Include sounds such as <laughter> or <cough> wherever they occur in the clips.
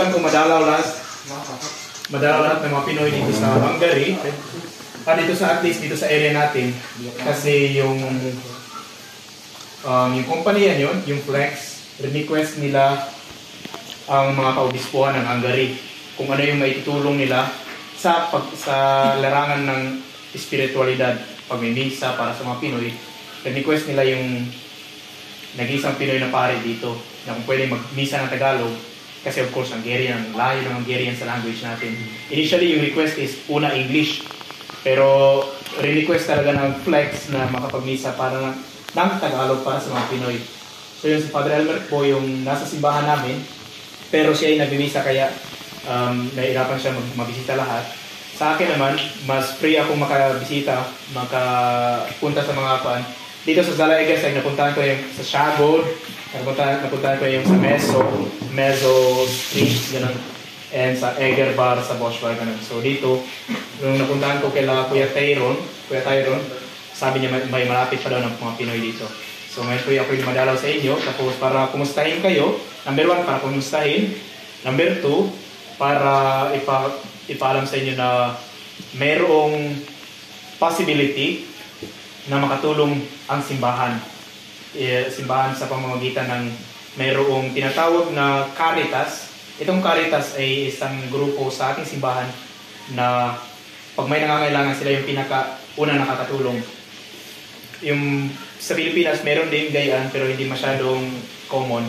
subukan ko madalaw lahat. Madalaw lahat ng mga Pinoy dito sa Hungary. Ah, dito sa at least dito sa area natin. Kasi yung um, yung kumpanya yun, yung Flex, request nila ang mga kaobispuhan ng Hungary kung ano yung maitutulong nila sa pag, sa larangan ng espiritualidad pag may misa para sa mga Pinoy. Request nila yung nag-isang Pinoy na pare dito na kung pwede mag-misa ng Tagalog kasi of course Hungarian, layo ng Hungarian sa language natin. Initially yung request is una English pero re-request talaga ng Flex na makapag-misa para ng, ng Tagalog para sa mga Pinoy. So yun si Father Elmer po yung nasa simbahan namin pero siya ay nag-misa kaya um, nahirapan siya mag mabisita lahat. Sa akin naman, mas free ako makabisita, makapunta sa mga pan. Dito sa Zala Egas, ay napuntahan ko yung sa Shagod, napuntahan, napuntahan ko yung sa Meso, Meso Street, ganun. And sa Eger Bar, sa Bosch Bar, ganun. So dito, nung napuntahan ko kila Kuya Tyron, Kuya Tyron, sabi niya may, malapit pa daw ng mga Pinoy dito. So ngayon po ako yung madalaw sa inyo, tapos para kumustahin kayo, number one, para kumustahin, number two, para ipa, ipaalam sa inyo na mayroong possibility na makatulong ang simbahan. E, simbahan sa pamamagitan ng mayroong tinatawag na Caritas. Itong Caritas ay isang grupo sa ating simbahan na pag may nangangailangan sila yung pinaka una nakakatulong. Yung sa Pilipinas meron din gayaan pero hindi masyadong common.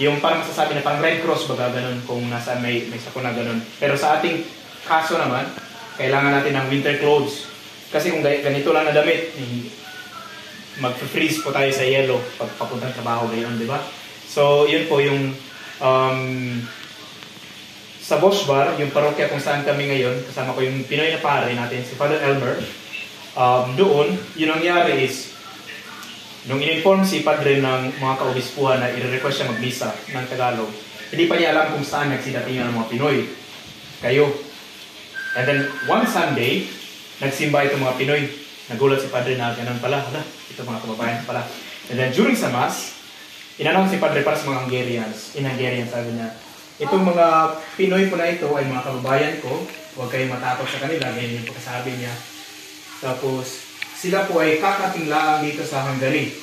Yung parang masasabi na parang Red Cross baga ganun kung nasa may may sakuna ganun. Pero sa ating kaso naman, kailangan natin ng winter clothes. Kasi kung ganito lang na damit, mag-freeze po tayo sa yellow pag papuntang trabaho ngayon, di ba? So, yun po yung um, sa Bosch Bar, yung parokya kung saan kami ngayon, kasama ko yung Pinoy na pare natin, si Father Elmer. Um, doon, yun ang nangyari is, nung in-inform si Padre ng mga kaobispuhan na i-request siya mag-misa ng Tagalog, hindi pa niya alam kung saan nagsidatingan ng mga Pinoy. Kayo. And then, one Sunday, nagsimba itong mga Pinoy. Nagulat si Padre na ganun pala, hala, ito mga kababayan pala. And then during sa Mass, inanong si Padre para sa mga Hungarians. In Hungarian, sabi niya, itong mga Pinoy po na ito ay mga kababayan ko, huwag kayong matakot sa kanila, ganyan yung pagkasabi niya. Tapos, sila po ay kakating lang dito sa Hungary.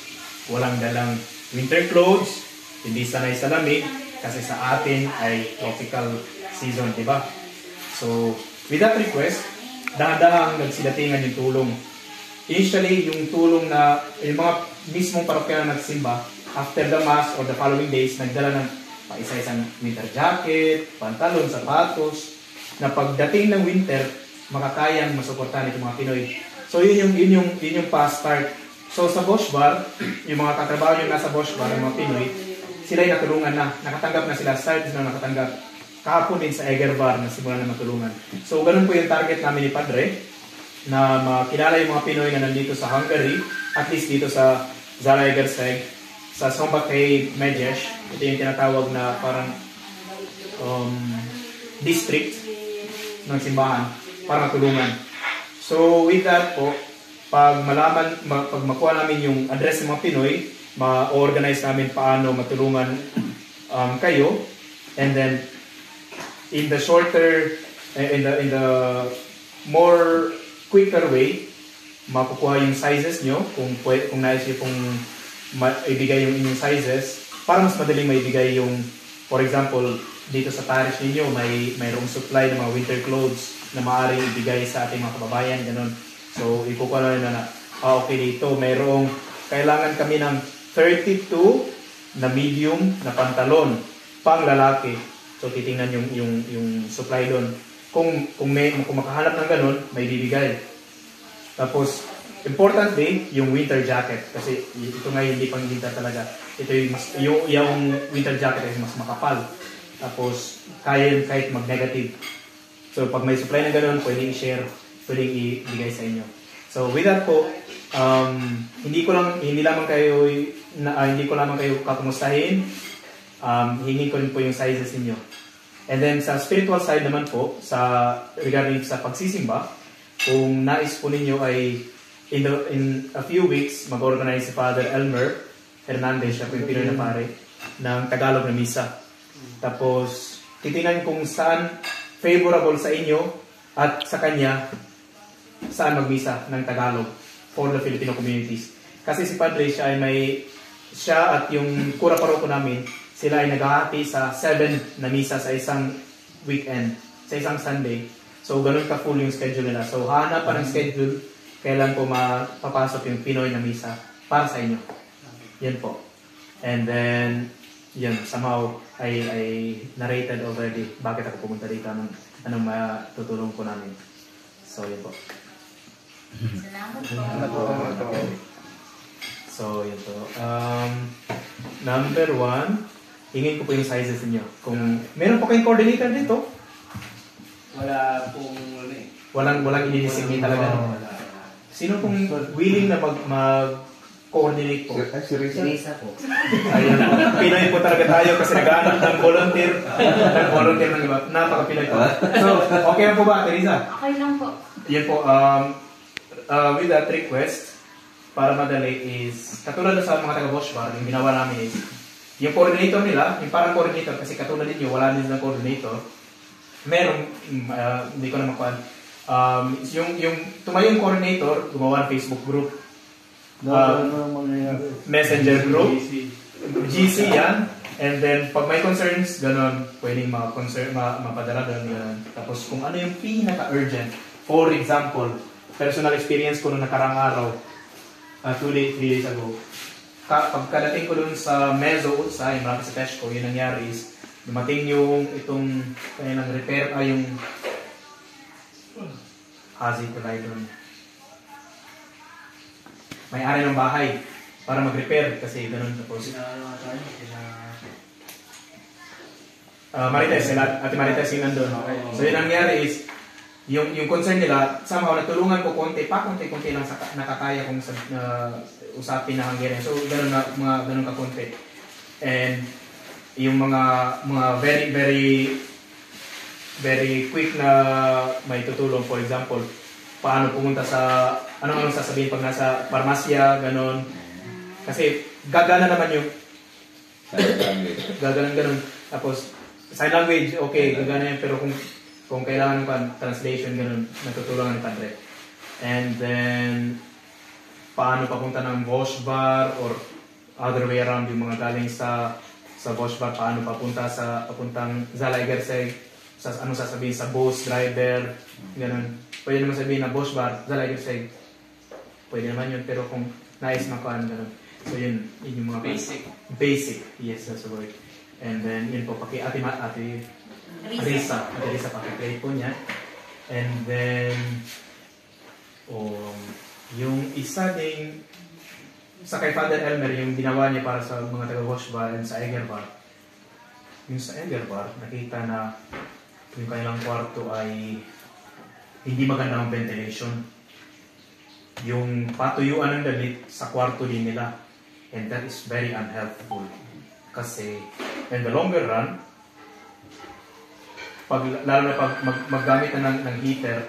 Walang dalang winter clothes, hindi sanay sa lamig, kasi sa atin ay tropical season, di ba? So, with that request, dahan-dahang nagsidatingan yung tulong. Initially, yung tulong na, yung mga mismong parokya na nagsimba, after the mass or the following days, nagdala ng paisa-isang winter jacket, pantalon, sapatos, na pagdating ng winter, makakayang masuportahan itong mga Pinoy. So yun yung, yun yung, yun yung past start. So sa Bosch Bar, yung mga katrabaho yung nasa Bosch Bar, yung mga Pinoy, sila ay natulungan na, nakatanggap na sila, start na nakatanggap. Kahapon din sa Eger Bar na simula na matulungan. So ganun po yung target namin ni Padre, na makilala yung mga Pinoy na nandito sa Hungary, at least dito sa Zalaegerseg, sa Sombakay Medjes, ito yung tinatawag na parang um, district ng simbahan para matulungan. So with that po, pag malaman, ma, pag makuha namin yung address ng mga Pinoy, ma-organize namin paano matulungan um, kayo, and then in the shorter, in the in the more quicker way, makukuha yung sizes nyo, kung, kung nais nyo ma- ibigay yung inyong sizes, para mas madaling maibigay yung, for example, dito sa parish ninyo, may mayroong supply ng mga winter clothes na maaaring ibigay sa ating mga kababayan, ganun. So, ikukuha na na, ah, okay dito, mayroong, kailangan kami ng 32 na medium na pantalon, pang lalaki. So, titingnan yung, yung, yung supply doon. Kung, kung, may, kung makahanap ng ganun, may bibigay. Tapos, importantly, yung winter jacket. Kasi ito nga hindi pang winter talaga. Ito yung, mas, yung, yung winter jacket ay mas makapal. Tapos, kaya kahit mag-negative. So, pag may supply na ganun, pwedeng i-share, pwedeng ibigay sa inyo. So, with that po, um, hindi ko lang, hindi lamang kayo, na, uh, hindi ko lamang kayo kakumustahin, um, hingi ko rin po yung sizes ninyo. And then, sa spiritual side naman po, sa regarding sa pagsisimba, kung nais po ninyo ay in, the, in a few weeks, mag-organize si Father Elmer Hernandez, siya po yung Pinoy na pare, ng Tagalog na misa. Tapos, titingnan kung saan favorable sa inyo at sa kanya saan magmisa ng Tagalog for the Filipino communities. Kasi si Padre siya ay may siya at yung kura paroko namin sila ay naghahati sa 7 na misa sa isang weekend, sa isang Sunday. So, ganun ka full yung schedule nila. So, hanap pa ng schedule kailan po mapapasok yung Pinoy na misa para sa inyo. Yan po. And then, yun, somehow, ay, ay narrated already bakit ako pumunta dito, anong, anong matutulong po namin. So, yun po. Salamat po. So, yun po. Um, number one, hingin ko po yung sizes niyo. Kung meron po kayong coordinator dito, Wala pong ano eh. walang walang i-designate talaga. no? Wala. Sino pong willing na mag, mag coordinate po? Ay, si Risa. Teresa po. <laughs> Ayun. Pinoy po talaga tayo kasi nag-aanap ng volunteer. Nag-volunteer ng iba. Napaka-Pinoy po. So, okay na po ba, Teresa? Okay lang po. Yan po. Um, uh, with that request, para madali is, katulad na sa mga taga-Bosch Bar, yung ginawa namin is, yung coordinator nila, yung parang coordinator, kasi katulad ninyo, wala din silang coordinator, meron, mm, uh, hindi ko na makuha, um, yung, yung tumayong coordinator, gumawa ng Facebook group, No, ang mangyayari? messenger group, Easy. GC yan, and then pag may concerns, ganun, pwedeng mga concern, ma, mapadala doon, ganun. Tapos kung ano yung pinaka-urgent, for example, personal experience ko nung nakarang araw, uh, two days, three days ago, ka, pagkadating ko dun sa Mezzo Utsa, yung malapit sa Peshco, yun nangyari is, dumating yung itong kanilang repair, ay yung Hazi tulay doon. May-ari ng bahay para mag-repair kasi ganun tapos. Uh, Marites, sila, Ate Marites yung nandun. Okay. So yun ang nangyari is, yung, yung concern nila, somehow natulungan ko konti, pa konti-konti lang sa, nakakaya kong sa, uh, usapin na Hungarian. So ganun na, mga ganun ka konti. And yung mga mga very very very quick na may tutulong for example paano pumunta sa ano anong sasabihin pag nasa parmasya ganon kasi gagana naman yung gaganon ganon tapos sign language okay gagana yan pero kung kung kailangan pa translation ganun natutulungan ni Padre. And then paano papunta ng Bosch bar or other way around yung mga galing sa sa Bosch bar paano papunta sa papuntang Zalaigerseg sa ano sasabihin sa bus driver ganun. Pwede naman sabihin na Bosch bar Zalaigerseg pwede naman yun pero kung nais makuhan ganun. So yun yun yung mga Basic. basic. Yes that's the word. And then yun po paki ate ma ate Risa. Risa ate Risa paki po niya and then um, yung isa ding sa kay Father Elmer, yung ginawa niya para sa mga taga-wash bar and sa Eger bar, yung sa Eger bar, nakita na yung kanilang kwarto ay hindi maganda ang ventilation. Yung patuyuan ng damit sa kwarto din nila. And that is very unhelpful. Kasi, in the longer run, pag, lalo na pag mag, maggamit na ng, ng heater,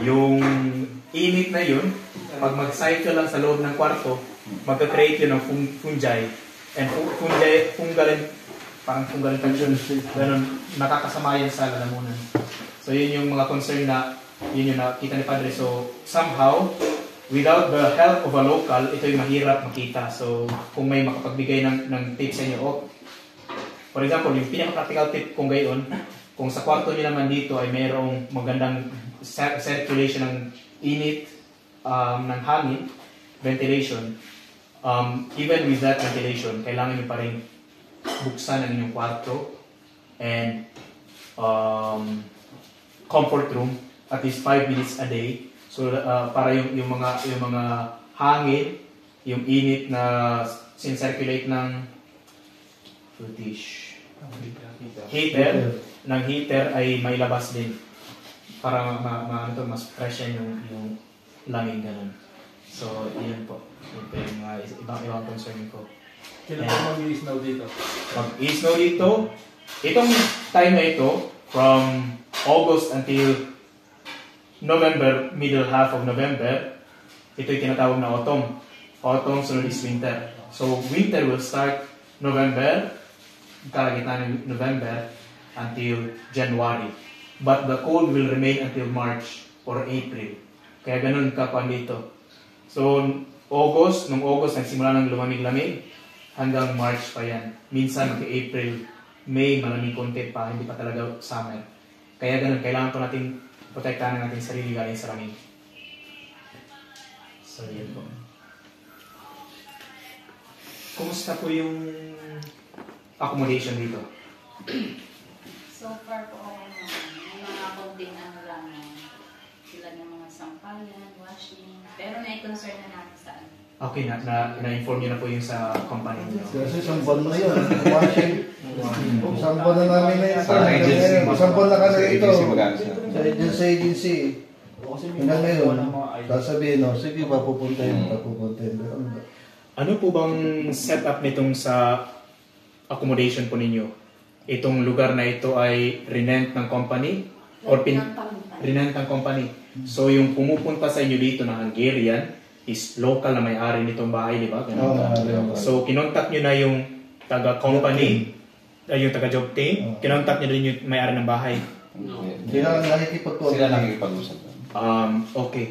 yung init na yun, pag mag-cycle lang sa loob ng kwarto, magka-create yun ng fung- fungi. And fu- fungi, fungal, parang fungal infection, ganun, nakakasama yan sa lalamunan. So yun yung mga concern na, yun yung nakita ni Padre. So somehow, without the help of a local, ito yung mahirap makita. So kung may makapagbigay ng, ng tips sa inyo, oh, for example, yung pinaka-practical tip kung gayon, kung sa kwarto niyo naman dito ay mayroong magandang cir- circulation ng init, um, ng hangin, ventilation, um, even with that ventilation, kailangan niyo pa rin buksan ang inyong kwarto and um, comfort room at least 5 minutes a day. So uh, para yung yung mga yung mga hangin, yung init na sincirculate ng footage heater ng heater ay may labas din para ma, ma, ma- ano to, mas fresh yan yung, yung lamig ganun. So, yun po. Yun po yung mga is- ibang ibang concern ko. Kailan mag-i-snow dito? Pag i-snow dito, itong time na ito, from August until November, middle half of November, ito yung tinatawag na autumn. Autumn, sunod is winter. So, winter will start November, kalagitnaan ng November, until January. But the cold will remain until March or April. Kaya ganun kakuan dito. So, August, nung August, nagsimula ng lumamig-lamig hanggang March pa yan. Minsan, mag April, May, malamig konti pa, hindi pa talaga summer. Kaya ganun, kailangan po natin protektahan natin sarili galing sa lamig. So, yun po. Kumusta po yung accommodation dito? So far po ako naman, may mga konting ano lang, sila ng mga sampalan, washing, pero na-concern na natin sa ano. Okay, na, na, na-inform nyo na po yung sa company niyo. Kasi buwan na yun. Washing. Buwan na namin na ito. Sa agency. Buwan na ka na Sa ito. agency? Sa agency, agency. Kasi Hanggang ngayon, sasabihin, no, sige, papupuntahin, papupuntahin. Pero ano ba? Ano po bang setup nitong sa accommodation po ninyo? Itong lugar na ito ay renent ng company? Or pin, renent ng company? So yung pumupunta sa inyo dito na Hungarian is local na may-ari nitong bahay, di ba? Ganun. Oo. So kinontak nyo na yung taga-company, ay yung taga-job team, Oo. kinontak nyo din yung may-ari ng bahay. Sila ang nakikipag-contact. Sila nakikipag-usap. Um, okay.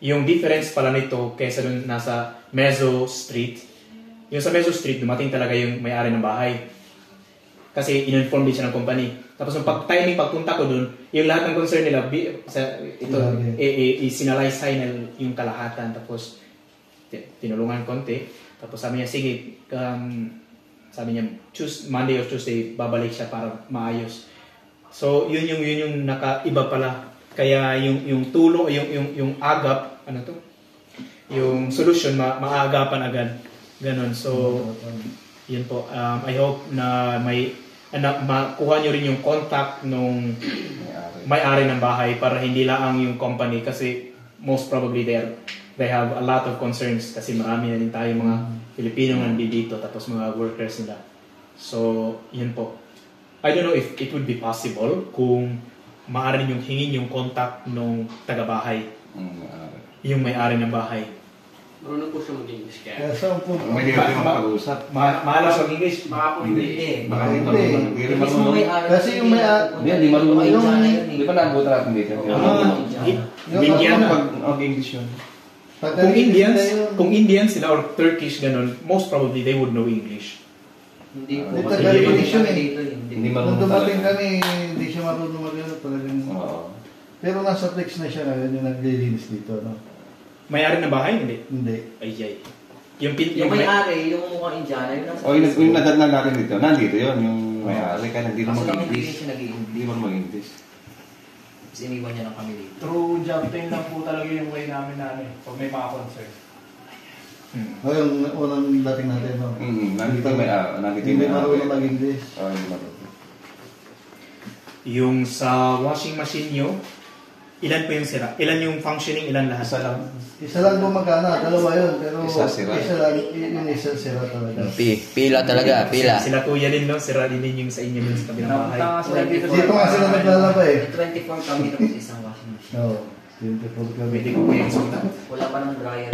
yung difference pala nito kaysa dun nasa Mezzo Street, yung sa Mezzo Street, dumating talaga yung may-ari ng bahay. Kasi in-inform din siya ng company. Tapos yung pag timing pagpunta ko dun, yung lahat ng concern nila, bi- sa, ito, Sinabi. e, e, isinalaysay na yung kalahatan. Tapos, ti- tinulungan konti. Tapos sabi niya, sige, um, sabi niya, Tues- Monday or Tuesday, babalik siya para maayos. So, yun yung yun yung nakaiba pala. Kaya yung yung tulong, yung yung yung agap, ano to? Yung solution ma maagapan agad. Ganon. So, yun po. Um, I hope na may na makuha nyo rin yung contact nung May-ari. ng bahay para hindi lang yung company kasi most probably they are, they have a lot of concerns kasi marami na din tayo mga Pilipino na nandito tapos mga workers nila. So, yun po. I don't know if it would be possible kung maaari yung hingin yung contact nung taga-bahay, yung may-ari ng bahay. Marunong po siya mag-English kaya. Kaya saan po? May hindi natin makapag-usap. Ma maalas mag English. Baka po hindi. Baka Hindi. hindi. Hindi marunong. Kasi yung may... Hindi, hindi marunong. Yung- Di ba naabutan natin dito? Ah, Indian na. Pag mag-English yun. Kung Indians, kung Indians sila or Turkish ganun, most probably they would know English. Hindi Hindi po. tagal Hindi. condition eh. Dito, hindi. Hindi Nung marunong dumating talaga. kami, hindi siya marunong mag-ano talagang... Pero nasa flex na siya ngayon yung naglilinis dito, no? May-ari ng bahay? Hindi. Hindi. Ay, ay. Yung, pin, Yung yung, may, may-ari, yung mukhang Indiana, yung nasa O yung, yung nadatnan natin dito, nandito yun, yung may-ari ka, hindi naman mag-English. Hindi naman mag-English. Tapos iniwan niya lang kami dito. True job time lang po talaga yung way namin na ano eh, pag may mga concern. Hmm. Ngayon, unang dating natin, no? Mm, nandito yung may-ari. Nandito yung Hindi may-ari. marunong mag-English. Oo, hindi marunong. yung sa washing machine nyo, ilan po yung sira? Ilan yung functioning, ilan lahat? Isa lang. Isa lang gumagana, dalawa yun. Pero Isa sira. Isa lang, y- yung isa sira talaga. Pi- Pila talaga, pila. Sila kuya din, no? Sira din din yung sa inyo dun sa kabilang bahay. Sila dito nga sila naglalaba eh. May 24 kami tapos isang washing machine. No, 24 kami. Pwede ko po yung. Wala pa ng dryer.